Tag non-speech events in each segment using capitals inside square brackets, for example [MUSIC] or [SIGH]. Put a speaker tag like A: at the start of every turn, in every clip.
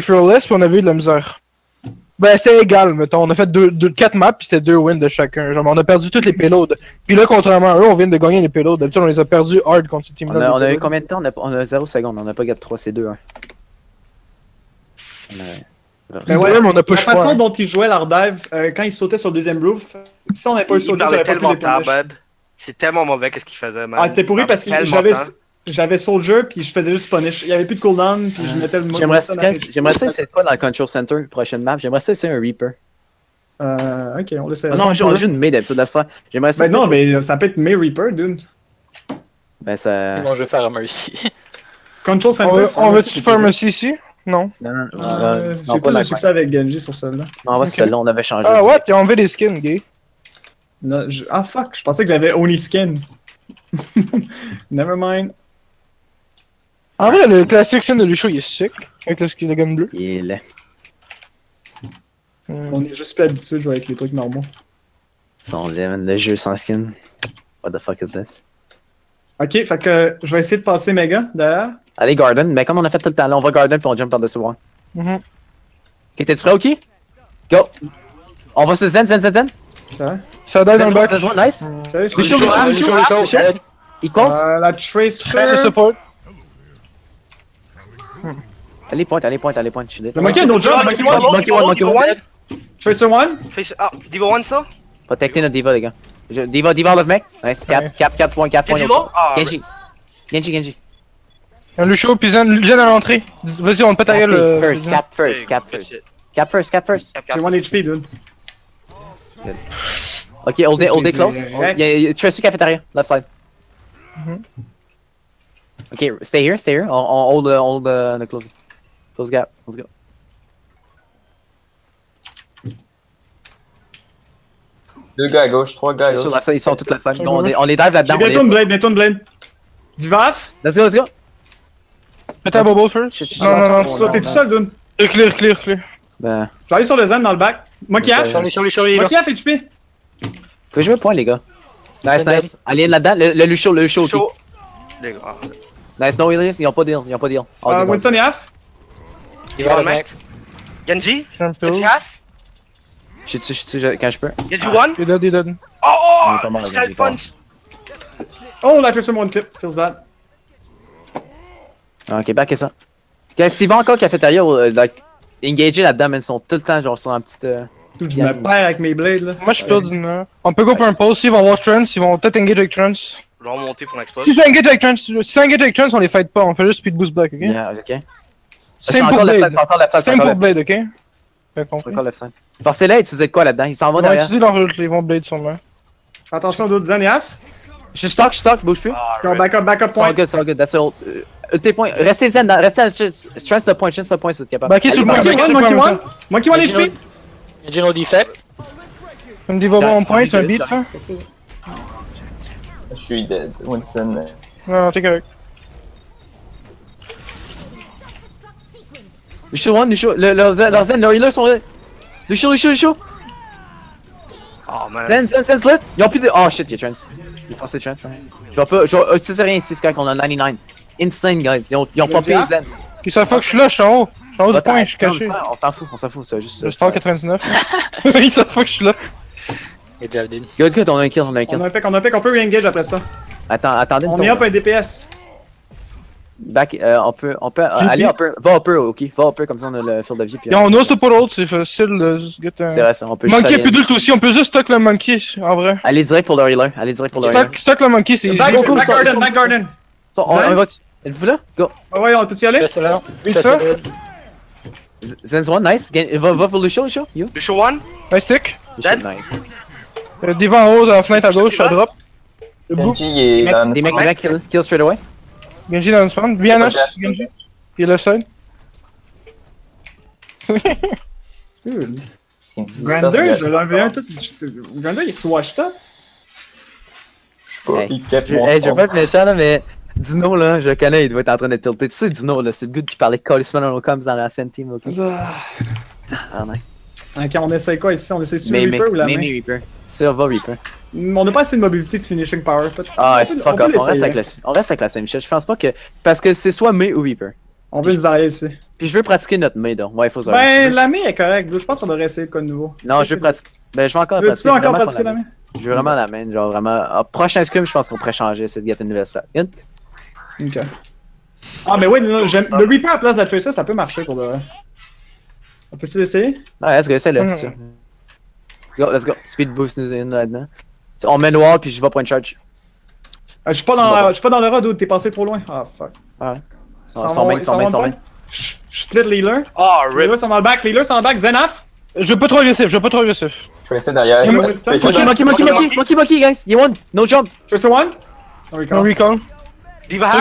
A: fearless, puis on avait eu de la misère. Ben, c'était égal, mettons. On a fait 4 deux, deux, quatre maps, puis c'était 2 wins de chacun. Genre, on a perdu toutes les payloads. Puis là, contrairement à eux, on vient de gagner les payloads. D'habitude, on les a perdus hard contre ce
B: On
A: team-là.
B: a, on a eu combien de temps? On a, on a 0 secondes, on n'a pas gagné 3 C2. Hein. On a-
A: Mais ouais, mais on a
C: La façon
A: fort.
C: dont il jouait l'Ardive, euh, quand il sautait sur le deuxième roof, si on n'avait pas eu sauté, j'avais pas pu
D: tellement
C: les.
D: C'est tellement mauvais qu'est-ce qu'il faisait, man.
C: Ah, c'était pourri parce que j'avais. J'avais Soldier puis je faisais juste punish. Il y avait plus de cooldown puis je mettais le mode.
B: J'aimerais ça,
C: à-
B: j'aimerais ça c'est quoi dans le Control Center, prochaine map? J'aimerais ça c'est un Reaper.
C: Euh, ok, on laisse.
B: Ah non, on joue une maid d'habitude, laisse faire. J'aimerais ça.
C: Ben non, mais ça peut être May Reaper, dude.
B: Ben ça.
E: Bon, je vais faire un Mercy. [LAUGHS]
C: Control Center.
A: On veut- On veut-tu faire
C: cool.
A: Mercy ici? Non?
B: Non, non.
C: Euh, J'ai
B: pas
C: de succès avec Genji sur celle-là.
B: Non, on va sur celle-là, on avait changé.
A: Ah, ouais, t'as enlevé les skins, gay.
C: Non, je- Ah fuck, je pensais que j'avais Oni Skin. [LAUGHS] Never mind.
A: En vrai, le classic skin de Lucio, il est sick. Avec le skin de gun bleu.
B: Il est laid.
A: Hmm.
C: On est juste plus habitué de jouer avec les trucs normaux.
B: Son lemon, le jeu sans skin. What the fuck is this?
C: Ok, fait que je vais essayer de passer Mega derrière.
B: Allez, Garden. Mais comme on a fait tout le temps, là, on va Garden puis on jump par-dessus one.
A: Mhm.
B: Ok, t'es-tu prêt, ok? Go! On va sur Zen, Zen, Zen, Zen.
C: Ça
A: Ça donne le back.
B: Nice. les chaud. Equals.
C: Euh, la Tracer.
A: the support.
B: Allez, point, allez, point, allez, point. Je suis
C: Le
B: là.
C: monkey, no job, monkey one.
B: Monkey one, monkey one.
C: Tracer one.
D: Face- Ah, Diva One, ça?
B: Protectez notre diva, les gars. Je- Diva, diva, love mec. Nice. 4, 4, 4 points, 4 points.
D: Genji? Ah,
B: Genji. Genji, Genji.
A: Un Lucio, puis Zen, à l'entrée. Vas-y, on te pète ta gueule. euh,
B: First, cap first, cap first. Cap first, cap first.
D: Cap, cap.
C: J'ai 1 HP, dude.
B: Ok, hold it, hold it close. Tracy cafétéria, left side.
A: Mhm.
B: Ok, stay here, stay here. On, on hold, uh, hold uh, the close. Close gap, let's go.
F: Deux gars à gauche, trois gars à
B: Sur
F: gauche.
B: left side, ils sont tous left side.
A: Sur
B: On, est, les dive là-dedans. on
C: bientôt une blade, bientôt une blade. Divaf.
B: Let's go, let's go.
A: Pète ta bobo first. Non, non, non.
C: T'es tout seul, dude.
A: Clear, clear, clear, clear.
B: Ben,
C: Je vais aller sur le zen dans le back. Monkey.
E: Sur sur sur là.
C: Monkey Half HP.
B: faut jouer point, les gars. Nice, nice. Allez là-dedans, le, le Lucio, le.
D: Chaud. Les gars.
B: Nice, no healers, ils ont pas de deal, ils ont pas de deal. All
C: Euh,
B: good, all
C: Winston Half?
E: Il va le mec.
D: Genji?
A: Suis.
D: Genji half?
B: Je suis dessus, je suis quand je peux.
D: Genji one?
A: Il est dead, il est dead.
D: Oh, oh!
B: Il est pas mort,
D: Scalp
B: Genji, pas
D: punch!
C: Oh, la Tracer one clip. Feels bad.
B: Ok, back et ça. S'ils vont encore cafétéria, euh, like, engagés là-dedans, mais ils sont tout le temps genre sur un petit. euh,
C: je me perds avec mes blades, là.
A: Moi, je peux d'une heure. On peut go pour un pause. S'ils vont voir Trance, ils vont peut-être engage avec Trance.
D: Je vais remonter pour l'expose.
A: Si ça engage avec Trance, si ça engage avec Trance, on les fight pas. On fait juste speed boost back, ok?
B: Yeah, ok. C'est
A: Same pour Blade.
B: c'est c'est
A: Same pour Blade, ok?
B: C'est. Forcez-les, utilisez de quoi là-dedans? Ils s'en vont
A: On va
B: derrière.
A: utiliser leur ils vont Blade sûrement.
C: Fais attention d'autres Half.
B: Je stock, je stock, bouge plus.
D: Ah,
C: back up, back up
B: C'est all
C: point.
B: good, c'est all good, that's all. Euh, Ulti point, restez zen, dans- restez à chance le point, chance le point si êtes capable.
A: Backé sur le point,
C: Monkey one,
A: sur le
C: Monkey one. Monkey one HP.
E: Genji no defect.
A: Comme dit Vovo, on point, c'est un beat, ça?
F: Je suis dead. Winston.
A: Non, non, t'es correct.
B: Lucio one, Lucio, le- leur zen, leurs zen, leurs healers sont là. Lucio, Lucio, Lucio.
D: Oh, man.
B: Zen, zen, zen, split. Ils ont plus de. Oh shit, il y a Trance. Il est Trance. hein. Je vais pas. Je vais. Tu sais rien ici, c'est quand on a 99. Insane, guys. Ils ont, ils ont
C: Le
B: popé
C: gars?
B: Zen.
A: Ils savent pas que je suis là, je suis en haut. Je suis en haut du point, je suis caché.
B: On s'en fout, on s'en fout, c'est juste.
A: Je star 99. Ils savent pas que je suis là.
E: Et.
B: Good, good, on a un kill, on a un
C: On
B: kill.
C: a un pick, on a un pick, on peut re-engage après ça.
B: Attends, attendez.
C: On est up un DPS.
B: Back, euh, on peut, on peut, euh,
A: J'ai
B: aller
A: dit-
B: un peu, va un peu, ok, va un peu, comme ça on a le field of view. Puis,
A: Et on a ce pour l'autre, c'est facile de get un.
B: c'est vrai, ça, on peut juste
A: Monkey
B: aller,
A: plus d'ult aussi, on peut juste stock le monkey en vrai.
B: aller direct pour le healer, aller direct pour le healer.
A: Stock, stock le monkey, c'est.
C: Back, garden, back garden.
B: So, on, on va, êtes-vous là? Go.
C: Ah ouais, on peut y aller?
B: Zen's one, nice. Va, va pour le show, le show, you.
D: Le show one?
A: Un stick.
D: Dead?
B: nice.
A: Euh, Diva en haut, dans la fenêtre à gauche, à drop. Le bout.
F: Genji il est
B: Des
F: dans
B: mecs, des mecs, des mecs kill, kill straight away.
A: Genji dans le spawn. Us, Genji. Puis le side.
C: Dude. Grander, je l'ai enlevé un tout. Grander, il est washed up.
B: Hey,
F: Il capte
B: Je,
F: mon
B: hey, je vais pas être méchant là, mais Dino là, je le connais, il doit être en train de tilter. Tu sais, Dino là, c'est le good qui parlait de Collisman dans nos coms dans l'ancienne team, ok? Ah, non.
C: Ok, on essaye quoi ici? On essaie de tuer
B: Mais, mais,
C: Reaper ou la main?
B: Reaper. Silva Reaper.
C: On n'a pas assez de mobilité de finishing power.
B: Ah,
C: on peut-
B: fuck
C: on
B: off, on reste, avec la, on reste avec la Saint-Michel. Je pense pas que. Parce que c'est soit May ou Reaper.
C: On veut une Zarya ici.
B: Puis je veux pratiquer notre main, donc. Ouais, faut ça.
C: Ben, la main est correcte. Je pense qu'on devrait essayer de quoi de nouveau.
B: Non, je veux pratiquer. Ben, je vais encore
C: Tu veux, tu
B: pratiquer.
C: veux encore pratiquer la main?
B: Je veux vraiment la main, genre vraiment. Ah, prochain scrim, je pense qu'on pourrait changer, c'est de get une nouvelle. Hint.
C: Ok. Ah, mais oui, le Reaper à la place de la Tracer, ça peut marcher pour de vrai. On peut-tu l'essayer?
B: Ouais, let's go, essaye-le.
A: Mm.
B: ça. Go, let's go. Speed boost nous in là-dedans. On met noir, puis je vais point de charge.
C: Ah, je suis pas dans,
B: bon.
C: je suis pas dans le rod, dude, t'es passé trop loin. Ah, fuck.
B: Son main, son main.
C: Je je split l'healer.
D: Ah, rip.
C: healers sont dans le back, les healers sont dans le back. Zenaf!
A: Je veux pas trop agressif, je veux pas trop agressif.
F: Je vais essayer derrière.
C: Ouais, ouais,
B: Monkey, monkey, monkey, monkey, monkey, monkey, guys. You won. No jump.
C: Tracer one?
A: On
C: recall.
A: recall.
D: Diva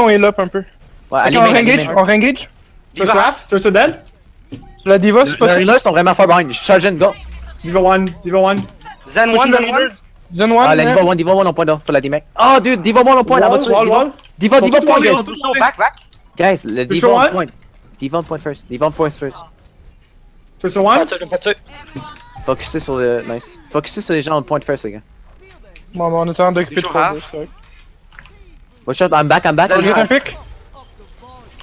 A: on est up un peu.
B: Ouais,
A: Ok,
B: allez,
A: on engage, on engage.
C: Tracer half? Tracer dead?
A: Sur la diva, c'est
B: Les
A: possible?
B: healers sont vraiment far behind. Charge in, go.
C: Diva one, Diva one.
D: Zen 1, Zen 1.
A: Zone
B: Ah,
A: 1,
B: la Diva 1, Diva 1 en point d'or pour la. Oh, dude, Diva 1 en point, là, Diva. Diva, point, guys.
D: Back, back.
B: Guys, le Diva on point. Diva on point first. Diva on point first.
E: Fais.
B: Focussez sur le. Nice. Focussez sur les gens on point first, les gars.
A: Bon, on est en train d'occuper.
B: Watch out, I'm back, I'm back.
A: On est un pick.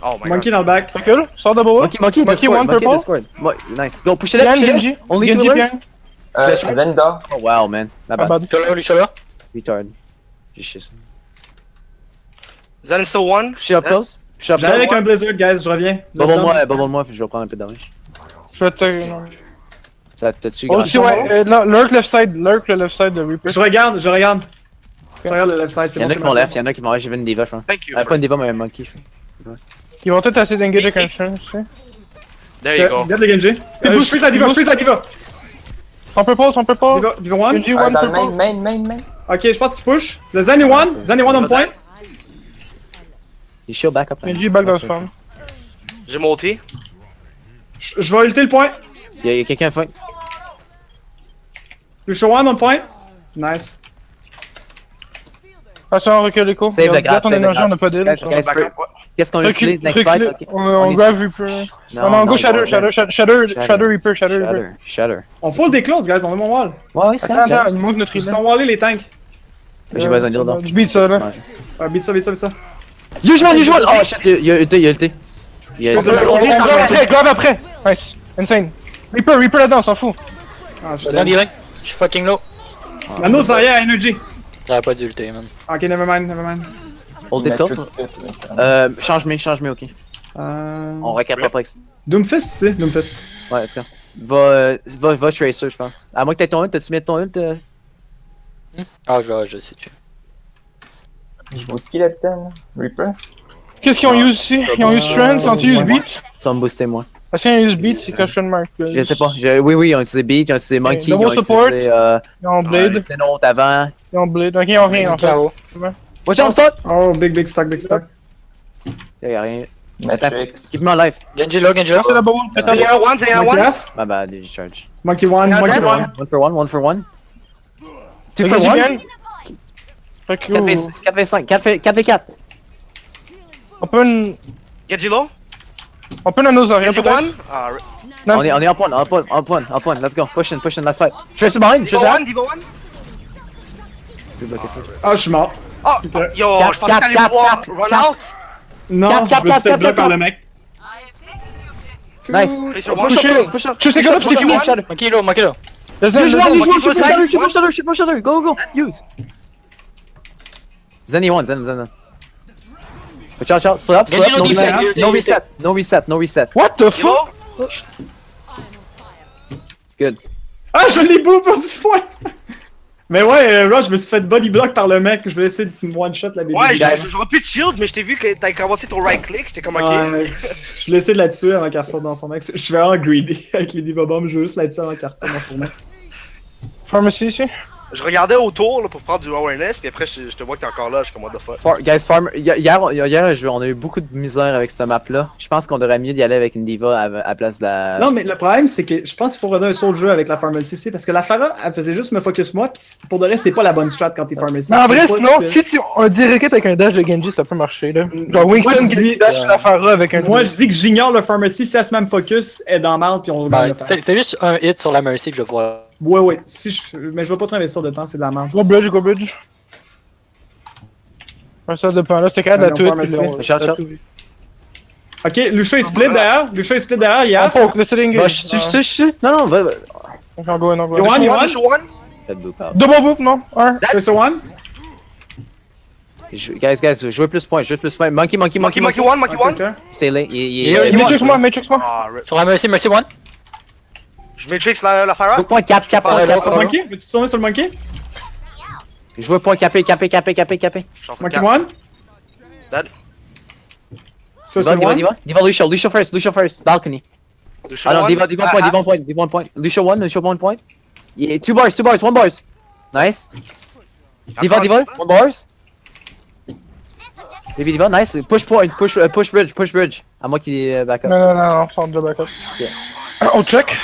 D: Oh my
C: Monkey
D: god.
C: dans le back.
A: Recule, sors de boa.
B: Monkey, monkey,
A: Monkey, one
B: monkey,
A: purple?
B: Nice. Go, push it up, push it up.
A: Genji.
B: Only two healers?
F: Euh. Zenda.
B: Oh, wow, man. Ma
A: Ah,
B: bad.
E: suis là.
B: Retard. J'ai chié ça.
D: Zen still 1.
B: Push it up close? Push it up
C: J'arrive avec un Blizzard, guys, je reviens.
B: Bubble-moi, bubble-moi, puis je vais prendre un peu de damage.
A: Je vais te.
B: Ça te dessus,
A: Oh,
B: gars.
A: si, ouais, euh, lurk left side, lurk le left side de Reaper.
C: Je regarde, je regarde. Je regarde le left side, c'est
B: Y'en a qui
C: bon.
B: left, y'en a qui vont right, j'ai vu une diva, je.
D: Thank you.
B: Euh, pas une diva, mais un monkey, je crois.
A: Ils vont peut-être essayer d'engager tu sais.
D: There you go.
C: Regarde le Genji. Euh, Je suis la diva, je suis la diva.
A: Ton purple, ton purple.
C: Diva, diva one.
A: Genji,
F: Ah, main, main, main, main.
C: Ok, je pense qu'il push. Le Zen est one. Zen est one on point.
B: Il shield back après.
A: Genji back dans le spawn.
D: J'ai monté.
C: Je je vais ulter le point.
B: Y'a quelqu'un fin.
C: Lucio one on point. Nice.
A: Attention, recule l'écho.
B: Save le grab,
A: ton
B: save le
A: énergie,
B: grab.
A: on a pas d'île. Ça.
B: Qu'est-ce qu'on utilise next fight?
A: recule.
B: Ok.
A: On on
B: est-
A: grab Reaper. Non, non, go Shadow, Shadow, Shadow, Shadow, Shadow Reaper, Shadow Reaper.
B: Shatter, Shatter.
C: On full des close, guys, on veut mon wall.
B: Ouais, ouais, c'est
A: Attends, attends, il move notre
C: Ils sont wallés les tanks.
B: J'ai besoin d'heal, donc.
A: Je beat ça, là.
C: Ouais, beat ça, beat ça, beat ça.
B: Usual, usual! Oh shit, il y a ulté, il y a ulté. Il y a ulté.
A: On grab après, grab après. Nice. Insane. Reaper, Reaper là-dedans, on s'en fout.
C: Ah, je suis
E: d'Irene. Je suis fucking low.
C: La nôtre arrière, energy.
E: J'aurais pas dû ulter, man.
C: Ok, nevermind, nevermind.
B: Hold it close? Euh, change me, change me, ok.
C: Euh...
B: On recap après.
C: Doomfist, c'est Doomfist.
B: Ouais, en tout cas. Va, euh, va, va Tracer, je pense. À moins que t'aies ton ult, t'as-tu mis ton ult? euh?
E: Ah, je, je sais tuer.
F: Je vous skeleton. Reaper.
A: Qu'est-ce qu'ils ont use ici? Ils ont use Strength, ils ont use Beat?
B: Tu vas me booster, moi.
A: Est-ce qu'ils ont use Beat C'est question mark.
B: Je sais pas. Je- Oui, oui, ils ont utilisé Beat, ils ont utilisé Monkey, ils
A: double
B: ont
A: support.
B: utilisé euh,
A: Ils ont Blade,
B: euh, Xenon avant.
A: ils ont Blade. Ok, ils ont rien en fait.
B: Watch out, stop!
C: Oh, big, big stock, big stock.
B: Y'a rien.
F: Matrix.
B: Keep me alive.
E: Genji là, Genji là.
A: C'est la boule, pétard.
D: Zen 1, Zen
C: Monkey
D: 1.
C: half.
B: My bad, j'ai charge.
C: Monkey one,
D: Yeah,
C: monkey one.
B: One for one, one for one. Two for one.
A: gagne. Fait que,
B: 4v5, 4v4.
A: on peut une...
D: Genji low.
A: On peut nano rien
D: Genji
A: peut-être
D: 1. Ah.
B: On est, on est en point, en point, en point, en point. Let's go. Push in, push in, let's fight. Tracer behind, Tracer
D: 1, Diva 1.
B: Je vais bloquer ça.
C: Ah, je suis mort.
D: Oh, [LAUGHS] yo,
B: Cap,
D: je pensais
B: cap,
D: que t'allais run
B: cap.
D: out.
C: Non,
B: Cap, cap,
C: je me suis
B: cap,
C: fait par le mec.
B: Nice.
D: Tracer 1.
B: Push up, close, push up.
A: Je sais que c'est fini.
E: Monkey là, Monkey
B: other. Go, go, use. Zenny one, Zen, Zen. Watch out, split up, split
E: Genji
B: up.
E: no
B: reset, no reset, no reset, no reset.
A: What the fuck?
D: Yo.
B: Good.
C: Ah, je l'ai boue pour 10 fois! Mais ouais, euh, Rush, je me suis fait body block par le mec. Je vais essayer de one-shot la baby.
D: Ouais, j'aurais pu de shield, mais je t'ai vu que t'as commencé ton right click, j'étais comme ok.
C: Ouais, je l'ai essayé de la tuer avant qu'elle ressorte dans son mec. Je suis vraiment greedy [LAUGHS] avec les Diva Bombs. Je veux juste la tuer avant qu'elle retourne dans son mec.
A: Pharmacy ici?
D: Je regardais autour là, pour prendre du awareness, puis après je, je te vois que t'es encore là, je suis comme what the fuck.
B: Guys, Farmer, hi- hier, on- hier, je- on a eu beaucoup de misère avec cette map-là. Je pense qu'on devrait mieux d'y aller avec une diva à, à la place de la.
C: Non, mais le problème, c'est que je pense qu'il faut redonner un saut de jeu avec la Pharmacy ici. Parce que la Phara, elle faisait juste me focus moi. Pis pour de vrai, c'est pas la bonne strat quand t'es Pharmacy.
A: Non, en vrai, sinon, si tu. Un direct hit avec un dash de Genji, ça peut marcher là. Genre dash la Phara avec un
C: Moi, je dis que j'ignore le Pharmacy. Si elle se met me focus, elle est dans mal. Puis on va faire.
E: fais, fais juste un hit sur la Mercy que je voir.
C: Ouais, ouais. Si je... Mais je vais pas trop investir de temps, c'est de la merde.
A: Go bridge, go bridge. Ouais, ça dépend. Là, c'était capable de la tweet.
C: Ok, Lucio est split derrière. Lucio est split derrière, Yaf.
A: poke, laissez les
B: Bah,
A: engage.
B: je suis, je suis, je suis. Non, non, va,
A: on go in, on go
C: You you?
D: One,
B: deux.
A: Double boop, non? Un.
C: One.
B: Guys, guys, jouez plus points, jouez plus points. Monkey, monkey,
D: Monkey,
B: monkey,
D: monkey one, monkey one.
B: Stay late.
A: Matrix moi, Matrix moi.
D: Ah.
E: Sur la Mercy, Mercy One.
D: Je matrix la, la
B: points, cap, cap,
E: Pareil,
B: point, cap.
C: le monkey? Veux-tu tourner sur le monkey?
B: Je veux point capé, capé, capé, capé, capé.
D: Je
C: Monkey
D: cap.
C: one?
D: Dead.
C: Tracer
B: Diva, Diva. Diva. Diva, Lucio, Lucio first, Lucio first. Balcony.
D: Lucio
B: Ah non. Diva, Diva
D: Ah,
B: point,
D: ah.
B: Diva point, Diva point. Lucio one, Lucio one point. Yeah, two bars, two bars, one bars. Nice. Diva, Diva, one bars. Baby Diva, nice. Push point, push, uh, push bridge, push bridge. À moi qui euh, back up.
A: Non, non, non, non, centre de backup.
B: Ok.
A: On check.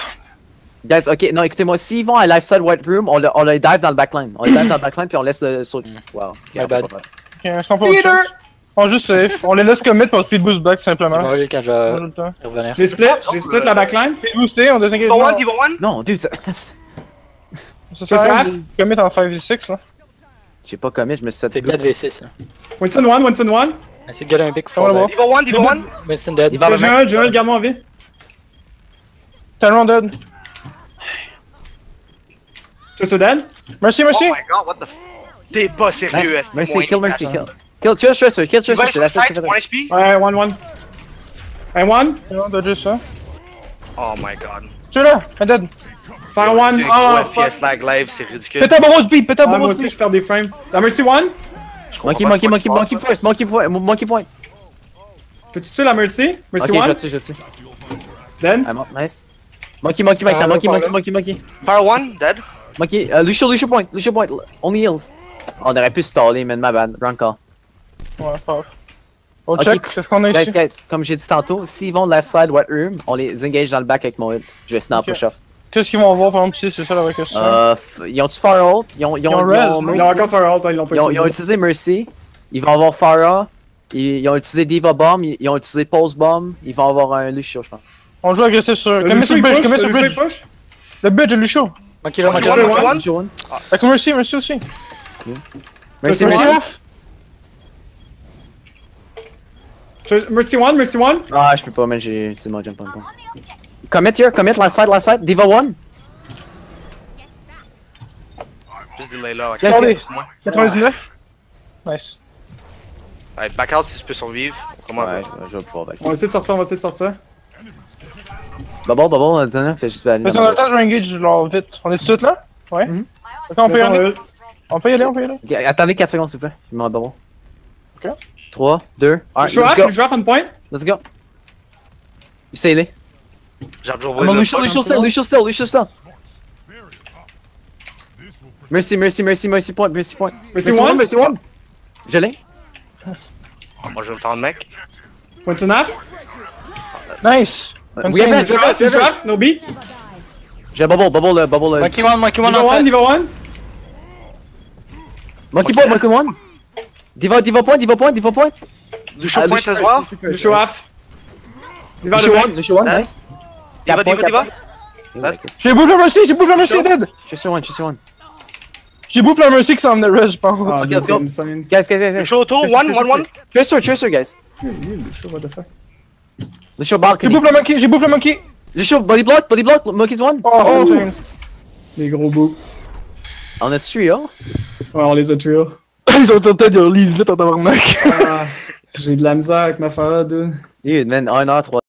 B: Guys, ok, non, écoutez-moi, s'ils vont à Life Side White Room, on, le, on les dive dans le backline. On les dive dans le backline puis on laisse euh, sur. Wow.
E: My bad.
A: Ok, est-ce qu'on peut on check? On juste safe. On les laisse commit pour speed boost back simplement.
E: m'en vais quand je revenir.
C: J'ai split, j'ai split la backline.
A: Speed boosté, on désengage.
D: Diva one, Diva one?
B: Non, dude, ça-
A: Ça rien de commit en 5v6 là.
B: j'ai pas commis, je me suis fait.
E: C'est 4v6. là.
C: Winston one, Winston one.
E: Essaye de gagner un pick
A: On va
E: for
A: voir.
E: the...
D: Diva one, Diva one.
E: Winston dead.
C: J'ai un, j'ai un, garde-moi en vie.
A: Tellement dead.
C: Dead.
A: Merci,
D: Oh
A: merci.
D: my god, what the f... T'es pas sérieux,
B: Nice.
D: que
B: kill,
D: il
B: kill. Kill, kill Tracer, kill Tracer, c'est la seule
D: one HP?
C: Ouais, one, one. Un one?
A: Non, dodge ça.
D: Oh my god.
A: Tu là, un dead.
C: Faire one.
D: J'ai
C: Oh,
D: un
C: fuck.
D: Lag live, c'est ridicule.
A: Pète un bobo speed, pète un
C: Ah, moi aussi,
A: speed.
C: je perds des frames. La Mercy one?
D: Je comprends
B: Monkey,
D: pas
B: monkey, monkey, monkey first, monkey point, monkey point.
C: Peux-tu tuer la Mercy?
B: Ok,
C: Mercy
B: je
C: one?
B: le tue, je tue.
C: Dead.
B: I'm up, nice. Monkey, monkey, monkey,
A: Ah,
B: monkey, monkey, monkey, monkey.
D: Fire one, dead.
B: Monkey, uh, Lucio, Lucio point, Lucio point, only heals. On aurait pu staller, man, my bad, wrong call.
A: Ouais. On check, qu'est-ce qu'on a
B: Guys,
A: ici?
B: guys, comme j'ai dit tantôt, s'ils vont left side, wet room, on les engage dans le back avec mon ult. Je vais snap
A: Ok.
B: push off.
A: Qu'est-ce qu'ils vont avoir par exemple ici, c'est ça la vraie question.
B: Euh, ils ont-tu Fire Ult? Ils ont, ils ont,
A: Ils ont
B: ils
A: res,
B: ont
A: non?
C: Ils ont
B: Mercy.
C: encore Fire Alt, ils l'ont pas
B: Ils ont, ils ont
C: utilisé.
B: utilisé Mercy. Ils vont avoir Farah. Ils, ils ont utilisé Diva Bomb. Ils, ils ont utilisé Pulse Bomb. Ils vont avoir un Lucio, je pense.
A: On joue agressif sur.
C: Le
A: Commit sur le bridge,
C: push,
A: commit sur
C: le
A: bridge.
C: push?
A: Le bridge est Lucio.
D: One?
B: Lucio one.
A: Avec Mercy, Mercy aussi.
B: Mercy,
C: Mercy
A: off.
C: Mercy one, Mercy one.
B: Ah, je peux pas, man. J'ai. C'est mon jump on point. Commit here, commit, last fight, last fight. Diva one.
D: Juste delay là.
B: Yes,
A: Attendez.
D: c'est moi.
A: 99. Nice.
D: Ouais, back out si tu peux survivre. Comment
B: Ouais, je, je vais pouvoir back.
C: On va essayer de sortir, on va essayer de sortir.
B: Bubble, bubble, attends, fais juste aller.
A: Parce qu'on a le temps de engage genre vite. On est tout de suite là? Ouais.
B: Mhm.
A: Ok, on peut y aller.
C: le-
A: On peut y aller, on peut y aller.
B: Attendez 4 secondes, s'il vous plaît. Je un bubble.
A: Ok.
B: 3, 2, 1.
C: Le
B: Let's
C: draft,
B: go.
C: le draft on point.
B: Let's go. Essayez-les.
D: J'ai toujours
B: I'm on Lucio, Lucio still, Lucio still, Lucio still. Merci, merci, merci, merci point, merci point.
C: Mercy one?
B: merci one. Je l'ai.
D: Moi, je vais me tendre, mec.
C: Winston half.
A: Nice.
B: We have we have have
C: no B.
B: J'ai bubble, bubble, euh, bubble. euh,
E: Monkey one, Monkey one
C: Diva one. Diva one.
B: Monkey point, monkey one. Diva, diva point, diva point, diva point.
D: Lucio
B: Ah,
D: point as well.
C: Lucio half. Diva
B: Lucio
C: de
B: one, Lucio one,
D: Hein?
B: nice.
D: Diva, diva, diva.
A: J'ai bouffe la Mercy, j'ai bouffe la Mercy dead.
B: Je suis one, je suis one.
A: J'ai bouffe la Mercy qui s'en venait res, je pense.
C: Ah, ça.
B: Guys, guys, guys.
D: Lucio auto, one, one, one.
B: Tracer, tracer, guys.
C: Lucio, what the fuck.
B: Lucio
A: J'ai
B: balcony.
A: bouffe la monkey, j'ai bouffe la monkey.
B: Lucio, body block, body block, monkey's one?
A: Oh, oh, c'est-
C: Les gros bouts.
B: On a tué, hein?
C: Ouais, on les a tués. [LAUGHS]
A: Ils ont tenté de leave vite en tabarnak.
C: Ah, J'ai de la misère avec ma Farah, dude.
B: Dude, man, 1h, 3